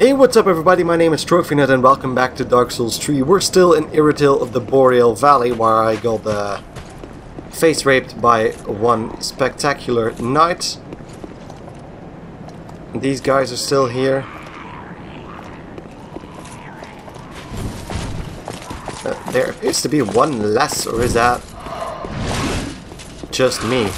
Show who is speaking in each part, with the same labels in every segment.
Speaker 1: Hey, what's up everybody? My name is TrophyNut and welcome back to Dark Souls 3. We're still in Irithyll of the Boreal Valley where I got uh, face raped by one spectacular knight. These guys are still here. Uh, there appears to be one less, or is that just me?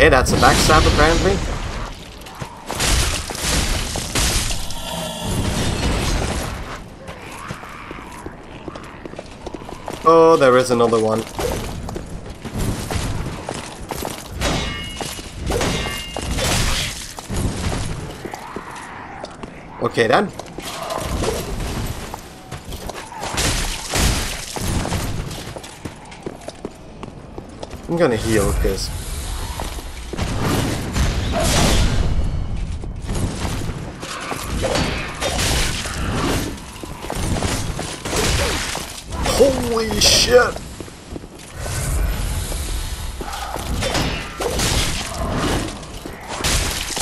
Speaker 1: Okay, that's a backstab apparently. Oh, there is another one. Okay then. I'm gonna heal because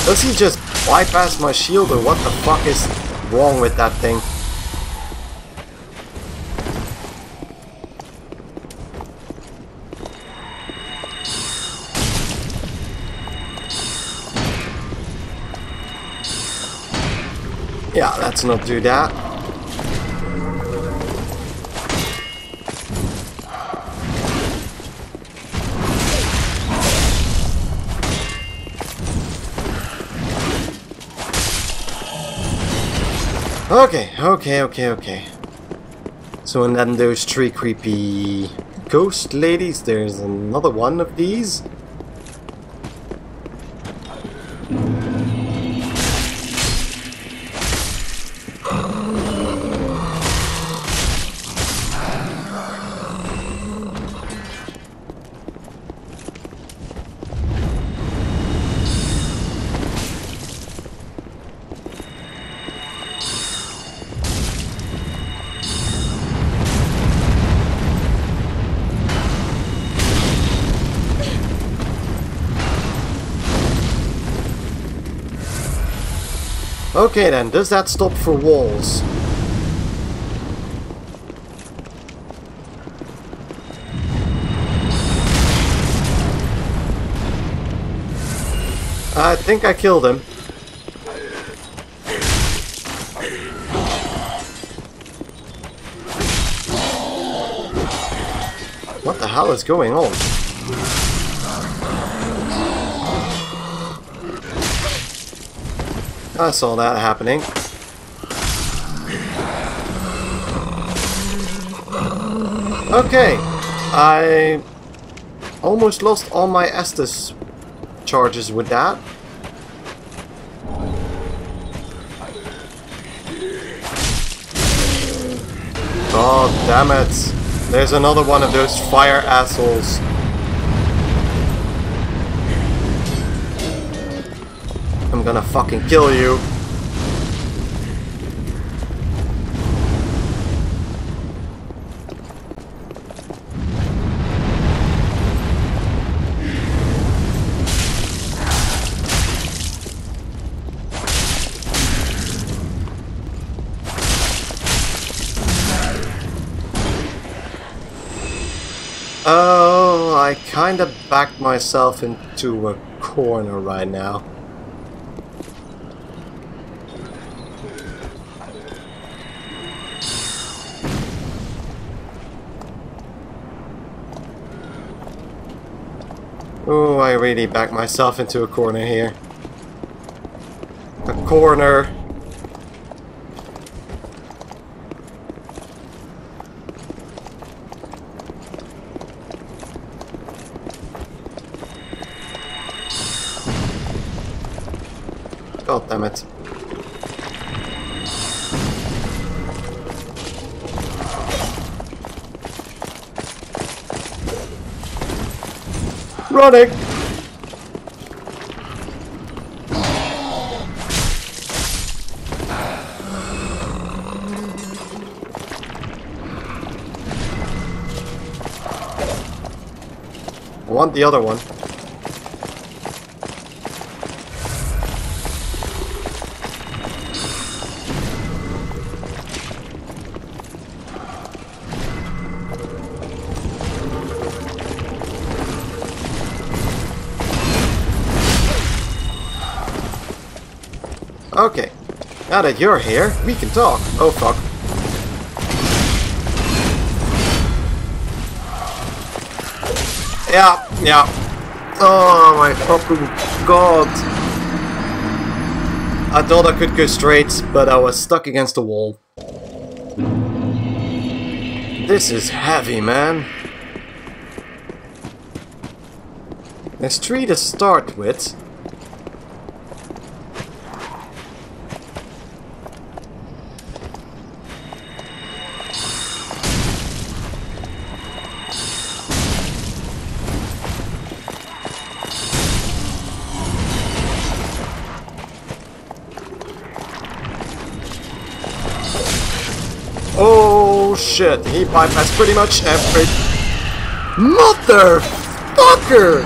Speaker 1: Does he just bypass my shield or what the fuck is wrong with that thing? Yeah, let's not do that. Okay, okay, okay, okay. So and then those three creepy ghost ladies, there's another one of these. Okay then, does that stop for walls? I think I killed him. What the hell is going on? I saw that happening. Okay, I almost lost all my Estus charges with that. God damn it. There's another one of those fire assholes. Gonna fucking kill you. Oh, I kinda backed myself into a corner right now. Oh, I really backed myself into a corner here. A corner. God damn it. Running! want the other one. Now that you're here, we can talk. Oh fuck. Yeah, yeah. Oh my fucking god. I thought I could go straight, but I was stuck against the wall. This is heavy, man. There's three to start with. Shit, he bypassed pretty much every... Motherfucker!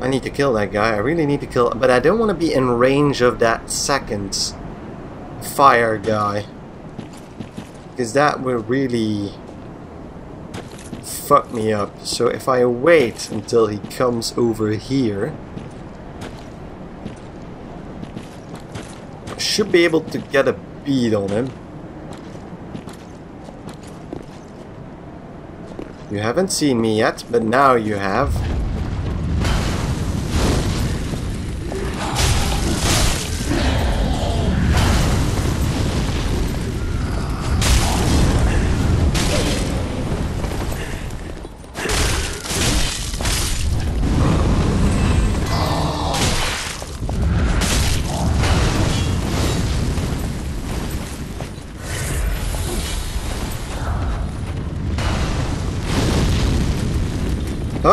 Speaker 1: I need to kill that guy, I really need to kill... But I don't want to be in range of that second fire guy. Because that will really fuck me up. So if I wait until he comes over here... Should be able to get a bead on him. You haven't seen me yet, but now you have.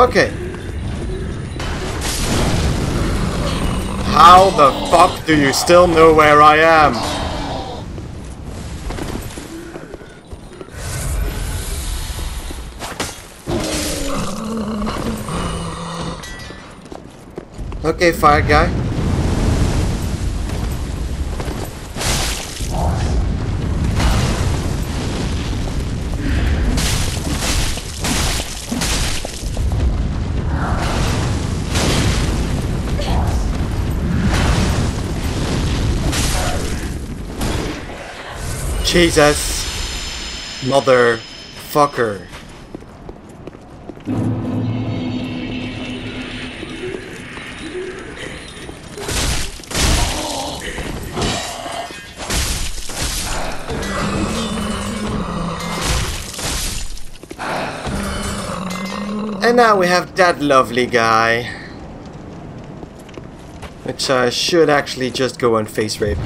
Speaker 1: Okay. How the fuck do you still know where I am? Okay, fire guy. Jesus. Motherfucker. And now we have that lovely guy. Which I should actually just go and face rape.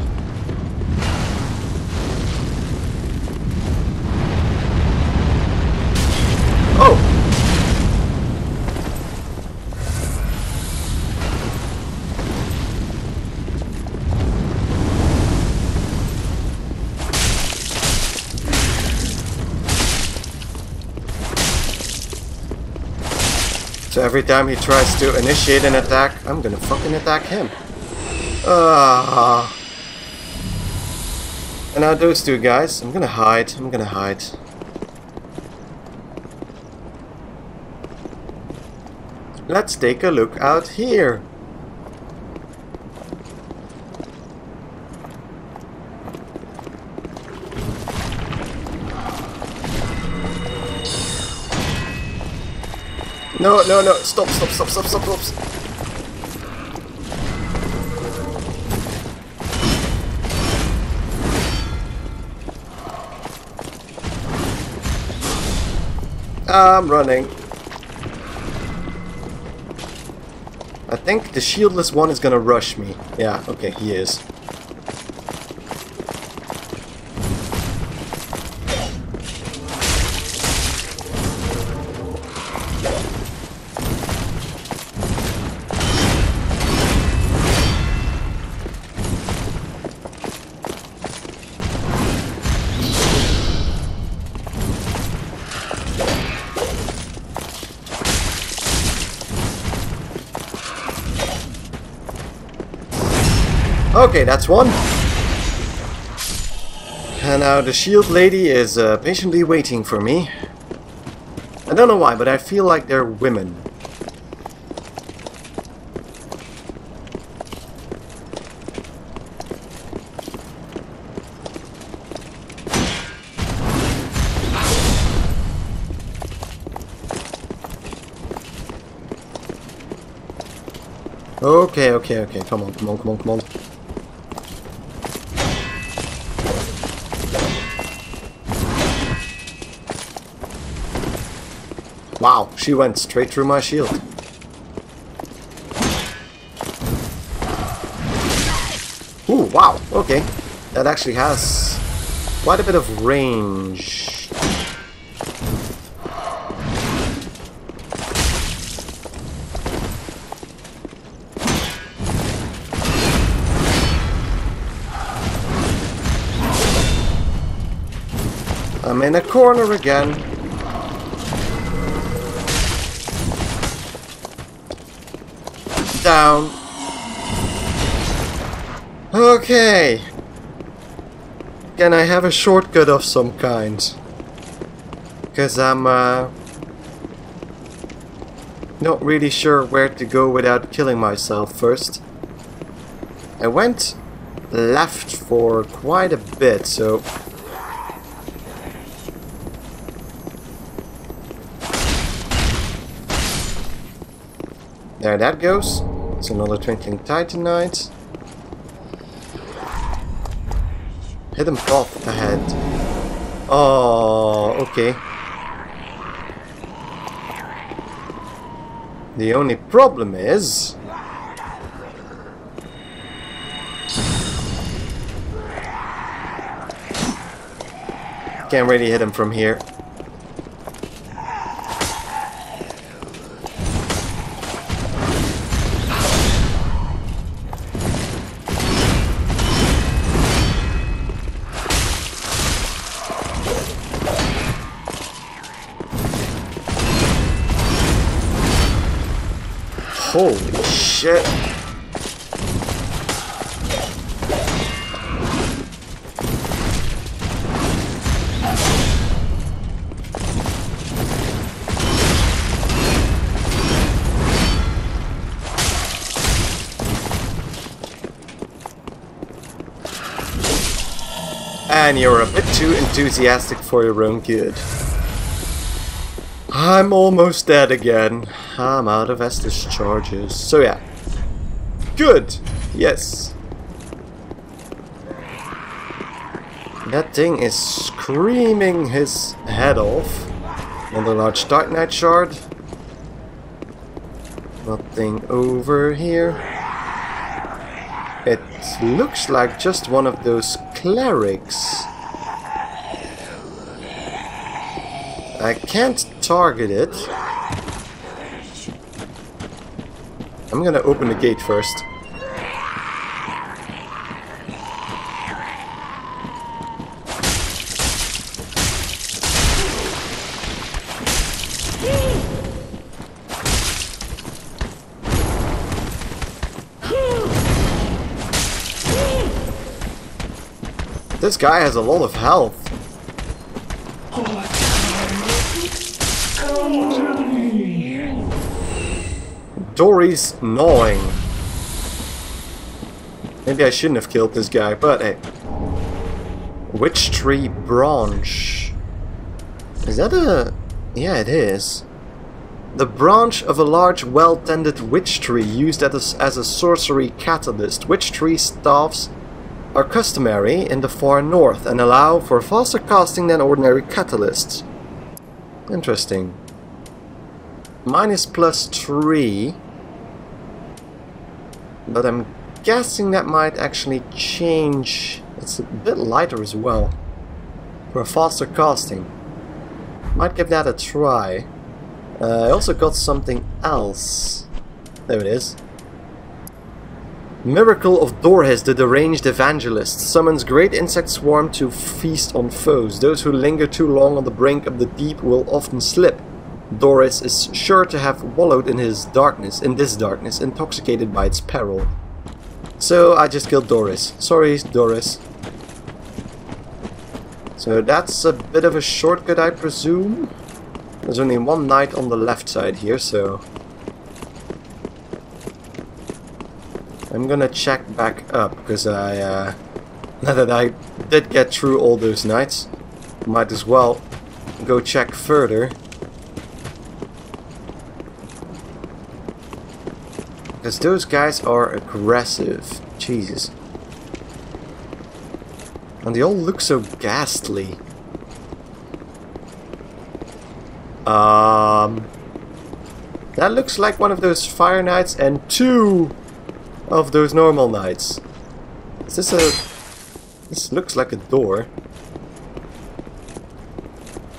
Speaker 1: Every time he tries to initiate an attack, I'm gonna fucking attack him. Ah. And now those two guys, I'm gonna hide, I'm gonna hide. Let's take a look out here. No, no, no, stop, stop, stop, stop, stop, stop. I'm running. I think the shieldless one is gonna rush me. Yeah, okay, he is. Okay, that's one. And now the shield lady is uh, patiently waiting for me. I don't know why, but I feel like they're women. Okay, okay, okay. Come on, come on, come on, come on. She went straight through my shield. Ooh, wow, okay. That actually has quite a bit of range. I'm in a corner again. Down. Okay. Can I have a shortcut of some kind? Because I'm uh, not really sure where to go without killing myself first. I went left for quite a bit, so There that goes. It's another Twinkling Titanite. Hit him off the head. Oh, okay. The only problem is... Can't really hit him from here. And you're a bit too enthusiastic for your own good. I'm almost dead again. I'm out of Estus charges. So yeah. Good. Yes. That thing is screaming his head off. Another large Titanite shard. Nothing over here. It looks like just one of those clerics. I can't target it. I'm gonna open the gate first. This guy has a lot of health. Dorhys' Gnawing. Maybe I shouldn't have killed this guy, but hey. Witch Tree Branch. Is that a... Yeah, it is. The branch of a large, well-tended witch tree used as a, as a sorcery catalyst. Witch tree staffs are customary in the far north and allow for faster casting than ordinary catalysts. Interesting. Plus 3. But I'm guessing that might actually change. It's a bit lighter as well. For faster casting. Might give that a try. Uh, I also got something else. There it is. Miracle of Dorhys, the deranged evangelist, summons great insect swarm to feast on foes. Those who linger too long on the brink of the deep will often slip. Dorhys is sure to have wallowed in his darkness, in this darkness, intoxicated by its peril. So I just killed Dorhys. Sorry, Dorhys. So that's a bit of a shortcut, I presume. There's only one knight on the left side here, so... I'm gonna check back up, because I, uh, now that I did get through all those knights, might as well go check further. Because those guys are aggressive. Jesus. And they all look so ghastly. Um, that looks like one of those fire knights and two of those normal knights. Is this a... This looks like a door.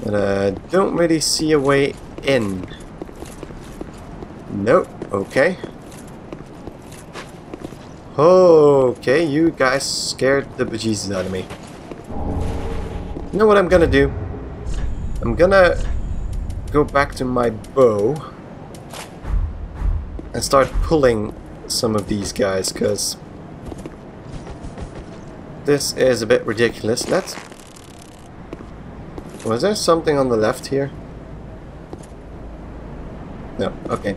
Speaker 1: But I uh, don't really see a way in. Nope. Okay. Okay, you guys scared the bejesus out of me. You know what I'm gonna do? I'm gonna go back to my bow and start pulling some of these guys because this is a bit ridiculous. Let's... Was there something on the left here? No, okay.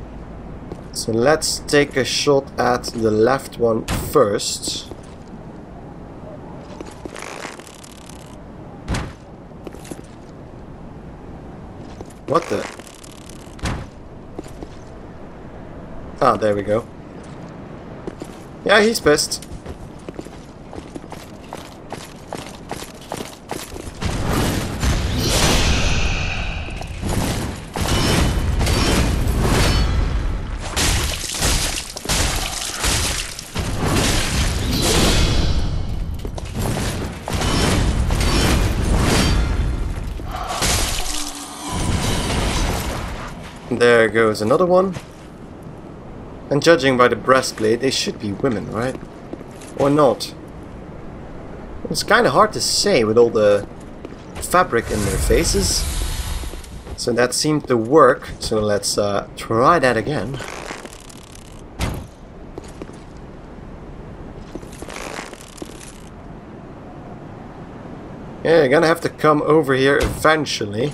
Speaker 1: So let's take a shot at the left one first. What the? Ah, there we go. Yeah, he's pissed. There goes another one. And judging by the breastplate, they should be women, right? Or not? It's kind of hard to say with all the fabric in their faces. So that seemed to work, so let's uh, try that again. Yeah, you're gonna have to come over here eventually.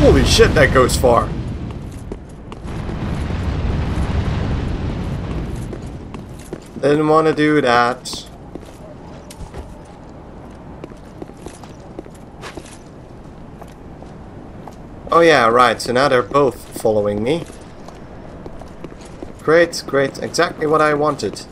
Speaker 1: Holy shit, that goes far. Didn't want to do that. Oh yeah, right, so now they're both following me. Great, great, exactly what I wanted.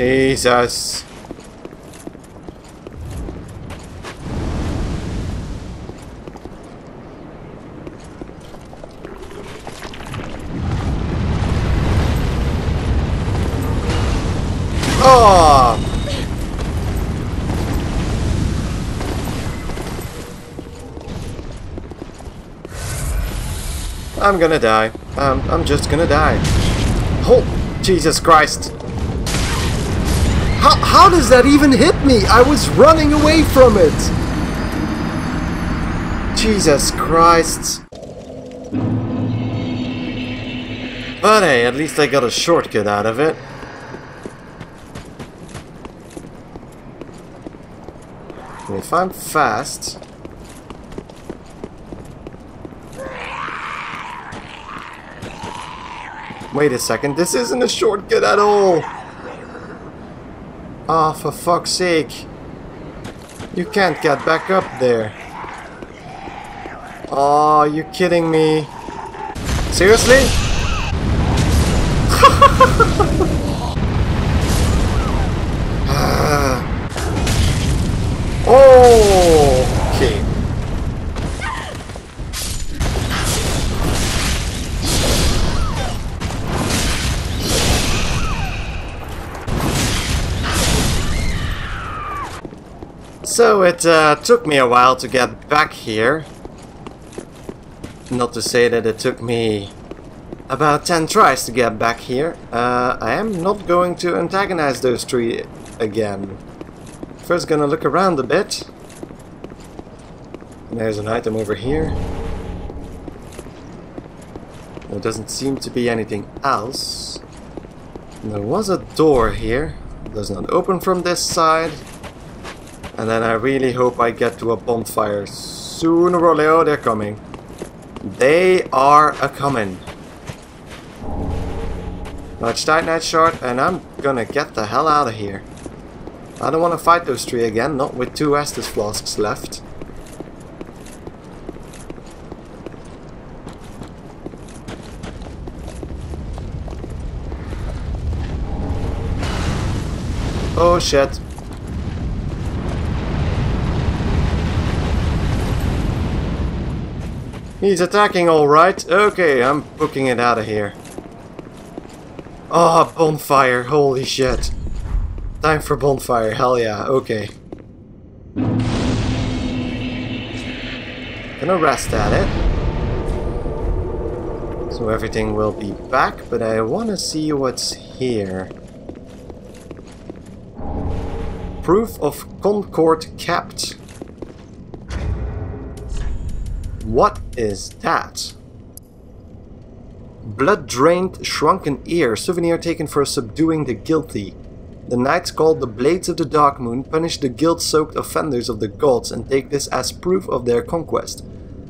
Speaker 1: Jesus. Oh! I'm gonna die. Um, I'm just gonna die. Oh, Jesus Christ. How, how does that even hit me? I was running away from it. Jesus Christ. But hey, at least I got a shortcut out of it. If I'm fast... Wait a second, this isn't a shortcut at all! Oh, for fuck's sake. You can't get back up there. Oh, you kidding me? Seriously? So it uh, took me a while to get back here. Not to say that it took me about 10 tries to get back here. Uh, I am not going to antagonize those three again. First gonna look around a bit. There's an item over here. There doesn't seem to be anything else. There was a door here. Does not open from this side. And then I really hope I get to a bonfire sooner or later. They're coming. They are a-coming. Much Titanite shard, and I'm gonna get the hell out of here. I don't want to fight those three again, not with two Estus flasks left. Oh shit. He's attacking alright. Okay, I'm booking it out of here. Oh, bonfire. Holy shit. Time for bonfire. Hell yeah. Okay. Gonna rest at it. So everything will be back, but I wanna see what's here. Proof of Concord kept. What is that? Blood-drained, shrunken ear, souvenir taken for subduing the guilty. The knights called the Blades of the Dark Moon punish the guilt-soaked offenders of the gods and take this as proof of their conquest.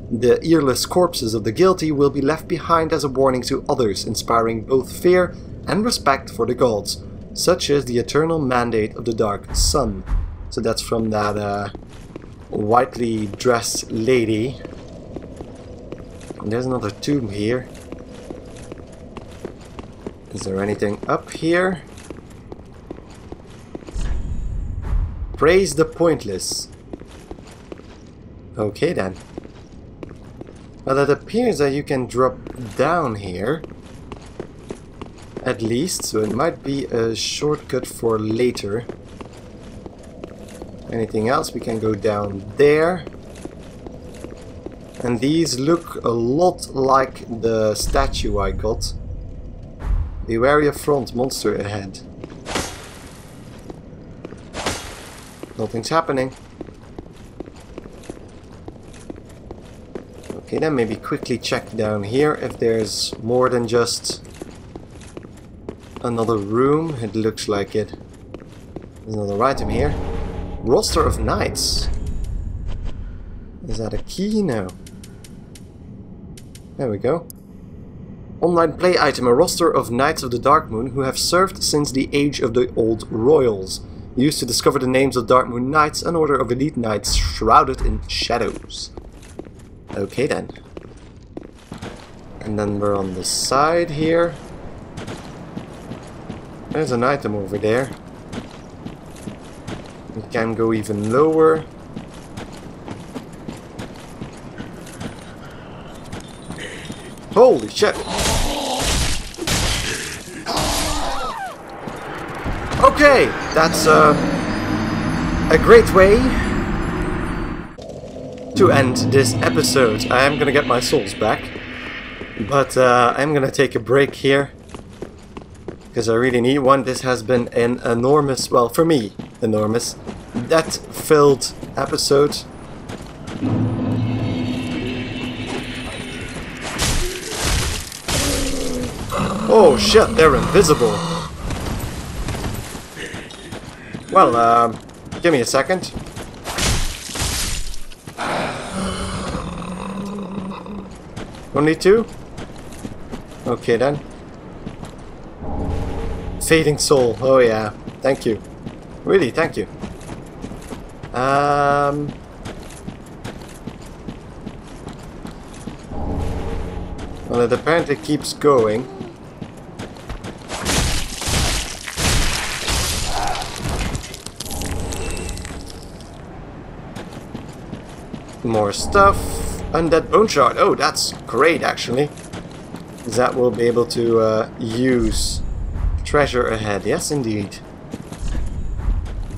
Speaker 1: The earless corpses of the guilty will be left behind as a warning to others, inspiring both fear and respect for the gods such is the eternal mandate of the Dark Sun. So that's from that uh, whitely dressed lady. And there's another tomb here. Is there anything up here? Praise the Pontiff. Okay then. Well, it appears that you can drop down here at least, so it might be a shortcut for later. Anything else? We can go down there. And these look a lot like the statue I got. Beware your front monster ahead. Nothing's happening. Okay, then maybe quickly check down here if there's more than just Another room, it looks like it. There's another item here. Roster of Knights. Is that a key? No. There we go. Online play item, a roster of Knights of the Dark Moon who have served since the age of the Old Royals. Used to discover the names of Dark Moon Knights, an order of elite knights shrouded in shadows. Okay then. And then we're on the side here. There's an item over there. We can go even lower. Holy shit! Okay, that's uh, a great way to end this episode. I am gonna get my souls back, but uh, I'm gonna take a break here because I really need one. This has been an enormous, well, for me, enormous, death-filled episode. Oh shit, they're invisible. Well, um, give me a second. Only two? Okay then. Fading Soul. Oh yeah. Thank you. Really, thank you. Um... Well, it apparently keeps going. More stuff. Undead Bone Shard. Oh, that's great, actually. That will be able to uh, use Treasure ahead, yes indeed.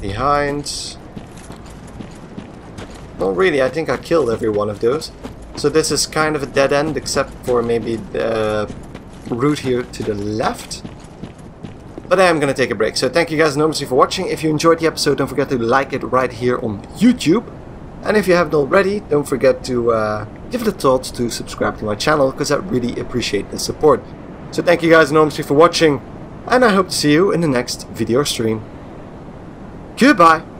Speaker 1: Behind. Well, really, I think I killed every one of those. So this is kind of a dead end, except for maybe the route here to the left. But I am going to take a break. So thank you guys enormously for watching. If you enjoyed the episode, don't forget to like it right here on YouTube. And if you haven't already, don't forget to uh, give it a thought to subscribe to my channel, because I really appreciate the support. So thank you guys enormously for watching, and I hope to see you in the next video stream. Goodbye!